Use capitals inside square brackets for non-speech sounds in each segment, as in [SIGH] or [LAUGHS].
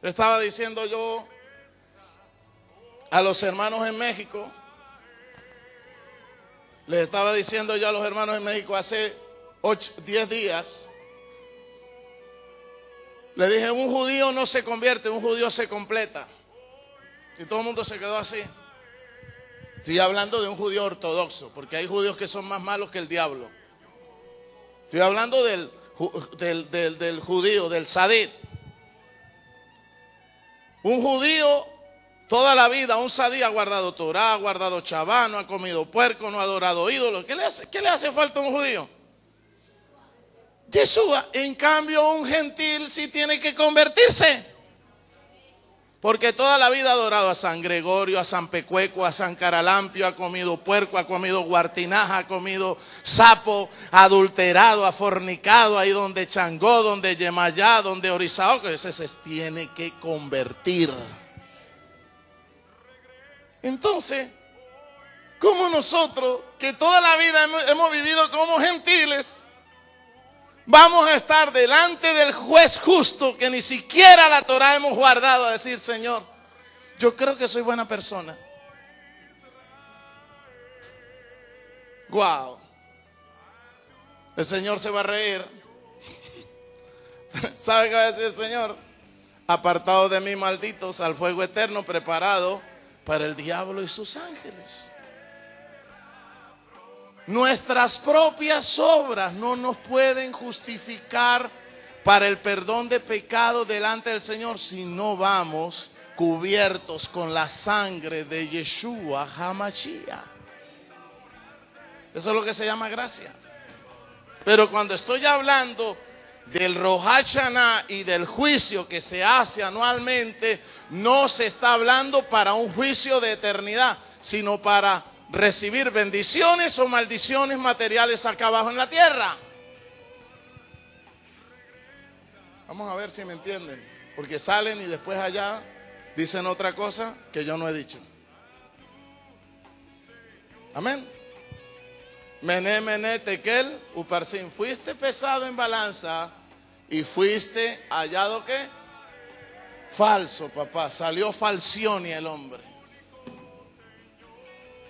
Le estaba diciendo yo a los hermanos en México, les estaba diciendo yo a los hermanos en México hace 10 días, le dije, un judío no se convierte, un judío se completa. Y todo el mundo se quedó así. Estoy hablando de un judío ortodoxo, porque hay judíos que son más malos que el diablo. Estoy hablando del, del, del judío, del sadit. Un judío toda la vida, un sadí ha guardado Torah, ha guardado chabano, ha comido puerco, no ha adorado ídolos. ¿Qué le hace, qué le hace falta a un judío? Yeshua, en cambio, un gentil sí tiene que convertirse. Porque toda la vida ha adorado a San Gregorio, a San Pecueco, a San Caralampio, ha comido puerco, ha comido guartinaja, ha comido sapo, ha adulterado, ha fornicado, ahí donde Changó, donde Yemayá, donde Orizao, que ese se tiene que convertir. Entonces, como nosotros, que toda la vida hemos, vivido como gentiles, vamos a estar delante del juez justo que ni siquiera la Torah hemos guardado a decir, Señor, yo creo que soy buena persona. Wow. El Señor se va a reír. [LAUGHS] ¿Sabe qué va a decir el Señor? Apartado de mí, malditos, al fuego eterno preparado para el diablo y sus ángeles. Nuestras propias obras no nos pueden justificar para el perdón de pecado delante del Señor si no vamos cubiertos con la sangre de Yeshua Hamashia. Eso es lo que se llama gracia. Pero cuando estoy hablando del Rohachana y del juicio que se hace anualmente, no se está hablando para un juicio de eternidad, sino para recibir bendiciones o maldiciones materiales acá abajo en la tierra. Vamos a ver si me entienden, porque salen y después allá dicen otra cosa que yo no he dicho. Amén. Mené, mené, tequel, uparsin. Fuiste pesado en balanza y fuiste hallado que falso, papá. Salió falsión y el hombre.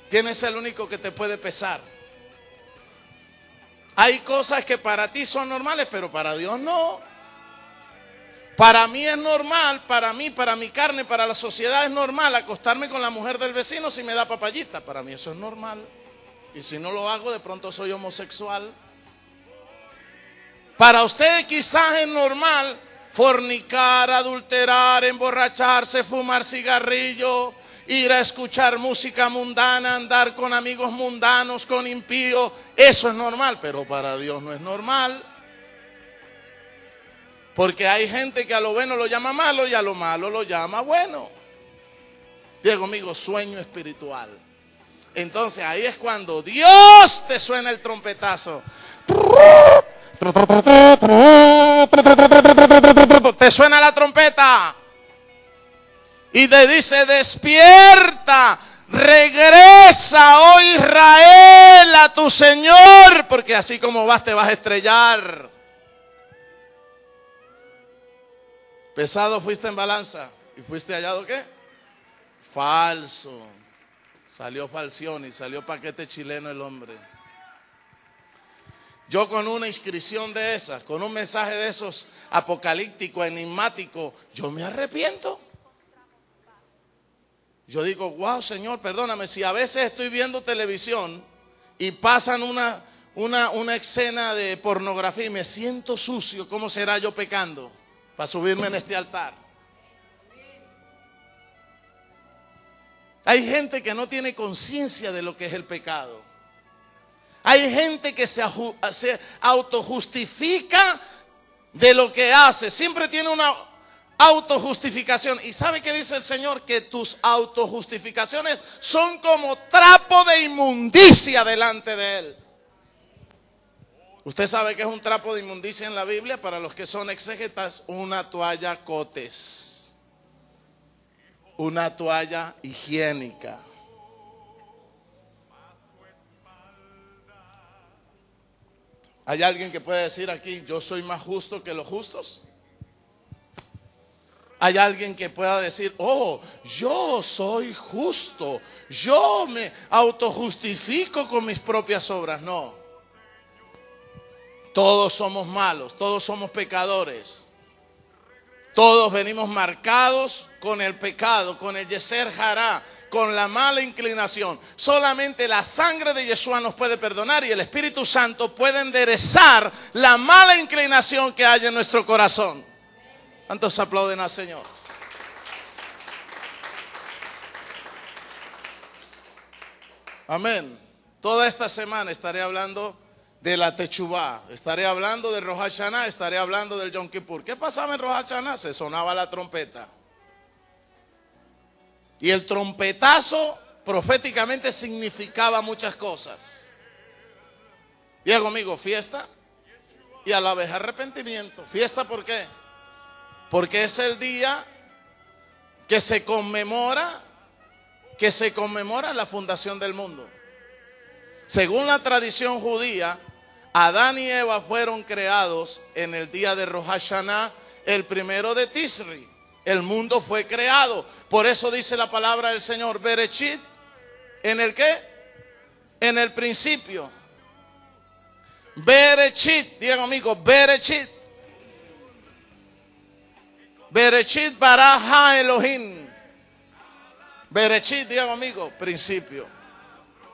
¿Quién es el único que te puede pesar? Hay cosas que para ti son normales, pero para Dios no. Para mí es normal, para mí, para mi carne, para la sociedad es normal acostarme con la mujer del vecino si me da papayita. Para mí eso es normal. Y si no lo hago, de pronto soy homosexual. Para usted quizás es normal fornicar, adulterar, emborracharse, fumar cigarrillo, ir a escuchar música mundana, andar con amigos mundanos, con impíos. Eso es normal, pero para Dios no es normal. Porque hay gente que a lo bueno lo llama malo y a lo malo lo llama bueno. Diego amigo, sueño espiritual. Entonces ahí es cuando Dios te suena el trompetazo. Te suena la trompeta. Y te dice, despierta, regresa, oh Israel, a tu Señor, porque así como vas te vas a estrellar. Pesado fuiste en balanza y fuiste hallado qué? Falso. Salió falsión y salió paquete chileno el hombre. Yo con una inscripción de esas, con un mensaje de esos apocalíptico, enigmático, yo me arrepiento. Yo digo, wow, Señor, perdóname, si a veces estoy viendo televisión y pasan una, una, una escena de pornografía y me siento sucio, ¿cómo será yo pecando para subirme en este altar? Hay gente que no tiene conciencia de lo que es el pecado. Hay gente que se, autojustifica de lo que hace. Siempre tiene una autojustificación. ¿Y sabe qué dice el Señor? Que tus autojustificaciones son como trapo de inmundicia delante de Él. Usted sabe que es un trapo de inmundicia en la Biblia para los que son exégetas, una toalla cotes, una toalla higiénica. ¿Hay alguien que puede decir aquí, yo soy más justo que los justos? Hay alguien que pueda decir, oh, yo soy justo, yo me autojustifico con mis propias obras. No. Todos somos malos, todos somos pecadores. Todos venimos marcados con el pecado, con el yeser hará, con la mala inclinación. Solamente la sangre de Yeshua nos puede perdonar y el Espíritu Santo puede enderezar la mala inclinación que hay en nuestro corazón. ¿Cuántos aplauden al Señor? Amén. Toda esta semana estaré hablando de la Techubá, estaré hablando de Rosh Hashanah, estaré hablando del Yom Kippur. ¿Qué pasaba en Rosh Hashanah? Se sonaba la trompeta. Y el trompetazo proféticamente significaba muchas cosas. Diga conmigo, fiesta y a la vez arrepentimiento. ¿Fiesta por qué? Porque es el día que se conmemora, que se conmemora la fundación del mundo. Según la tradición judía, Adán y Eva fueron creados en el día de Rosh el primero de Tisri. El mundo fue creado. Por eso dice la palabra del Señor, Berechit, ¿en el qué? En el principio. Berechit, digan amigo, Berechit. Berechit baraja Elohim. Berechit, digan amigo, principio.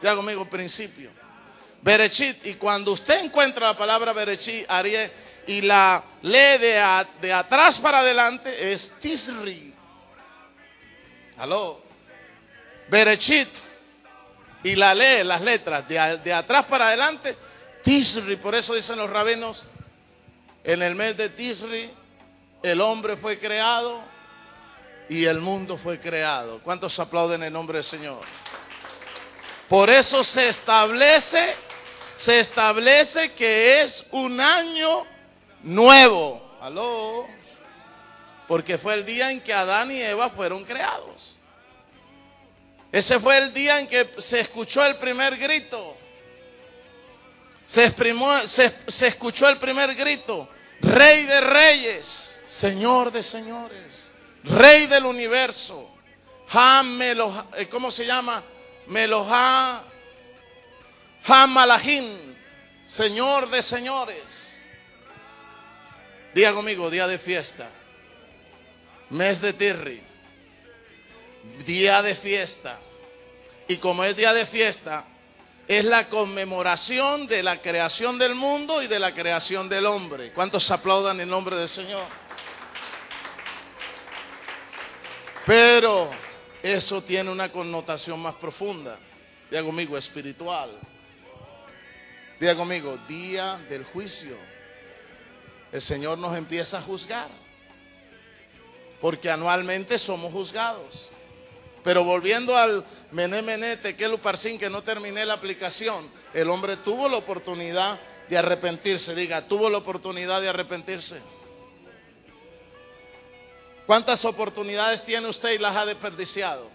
Digan amigo, principio. Berechit, y cuando usted encuentra la palabra Berechit, haría y la lee de, de atrás para adelante es Tisri. Aló. Berechit. Y la lee, las letras, de, de atrás para adelante, Tisri. Por eso dicen los rabenos, en el mes de Tisri, el hombre fue creado y el mundo fue creado. ¿Cuántos aplauden el nombre del Señor? Por eso se establece, se establece que es un año nuevo. Aló. Porque fue el día en que Adán y Eva fueron creados. Ese fue el día en que se escuchó el primer grito. Se, se, se escuchó el primer grito. Rey de reyes, Señor de señores, Rey del universo. Eh, ¿Cómo se llama? Meloja Malahim, Señor de señores. Día conmigo, día de fiesta. Mes de Tirri. Día de fiesta. Y como es día de fiesta, es la conmemoración de la creación del mundo y de la creación del hombre. ¿Cuántos aplaudan en nombre del Señor? Pero eso tiene una connotación más profunda. Diga conmigo, espiritual. Diga conmigo, día del juicio el Señor nos empieza a juzgar. Porque anualmente somos juzgados. Pero volviendo al mené mené tequelu que no terminé la aplicación, el hombre tuvo la oportunidad de arrepentirse. Diga, tuvo la oportunidad de arrepentirse. ¿Cuántas oportunidades tiene usted y las ha desperdiciado?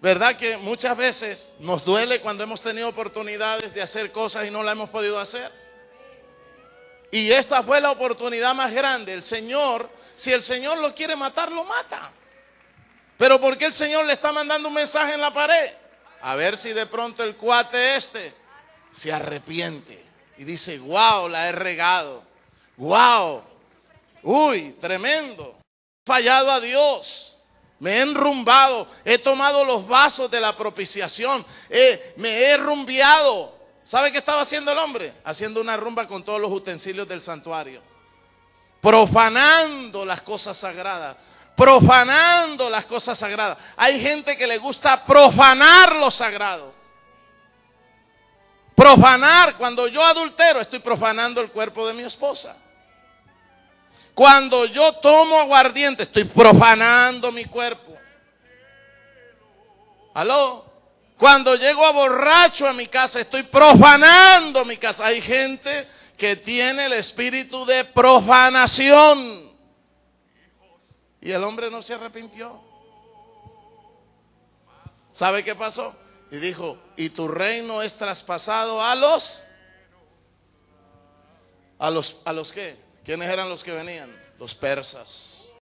¿Verdad que muchas veces nos duele cuando hemos tenido oportunidades de hacer cosas y no las hemos podido hacer? Y esta fue la oportunidad más grande. El Señor, si el Señor lo quiere matar, lo mata. Pero ¿por qué el Señor le está mandando un mensaje en la pared? A ver si de pronto el cuate este se arrepiente y dice, wow, la he regado. Wow, uy, tremendo. Fallado a Dios. Me he enrumbado. He tomado los vasos de la propiciación. me he rumbeado. ¿Sabe qué estaba haciendo el hombre? Haciendo una rumba con todos los utensilios del santuario. Profanando las cosas sagradas. Profanando las cosas sagradas. Hay gente que le gusta profanar lo sagrado. Profanar, cuando yo adultero, estoy profanando el cuerpo de mi esposa. Cuando yo tomo aguardiente, estoy profanando mi cuerpo. ¿Aló? Cuando llego a borracho a mi casa, estoy profanando mi casa. Hay gente que tiene el espíritu de profanación. Y el hombre no se arrepintió. ¿Sabe qué pasó? Y dijo, y tu reino es traspasado a los... ¿A los, a los qué? ¿Quiénes eran los que venían? los persas.